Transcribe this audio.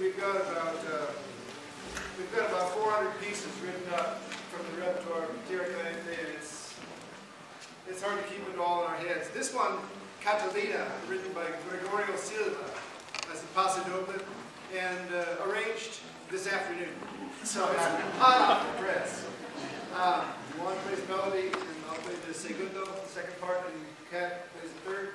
we've got about, uh, we've got about 400 pieces written up from the repertoire of Tierra and it's, it's hard to keep it all in our heads. This one, Catalina, written by Gregorio Silva, as a pasodoble, and uh, arranged this afternoon. So it's hot off the press. Um, Juan plays melody, and I'll play the segundo, the second part, and Kat plays the third.